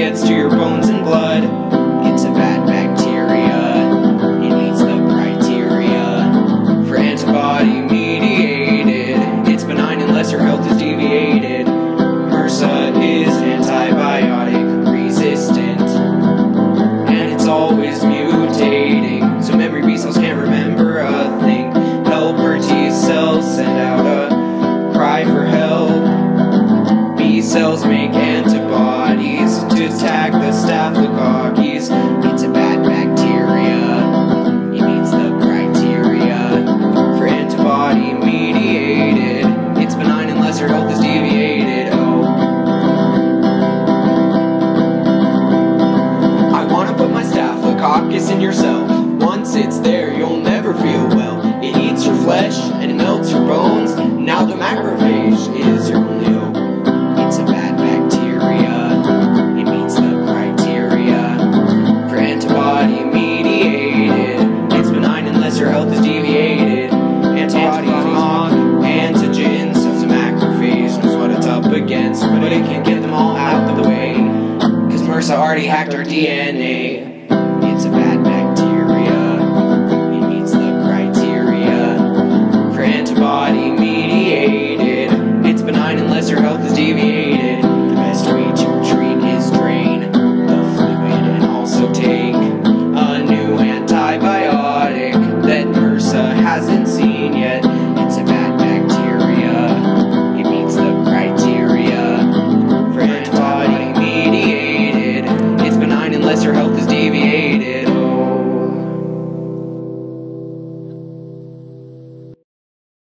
gets to your bones and blood. It's a bad bacteria. It meets the criteria for antibody mediated. It's benign unless your health is deviated. MRSA is antibiotic resistant, and it's always mutating. So memory B cells can't remember a thing. Helper T cells send out a cry for help. B cells make antibiotics bodies to attack the staphylococcus. It's a bad bacteria. It meets the criteria for antibody mediated. It's benign unless your health is deviated. Oh. I want to put my staphylococcus in your cell. Once it's there, you'll never feel well. It eats your flesh. deviated. Antibodies on antigens, it's a macrophage, knows what it's up against, but it can't get them all out of the way. Cause MRSA already hacked our DNA. It's a bad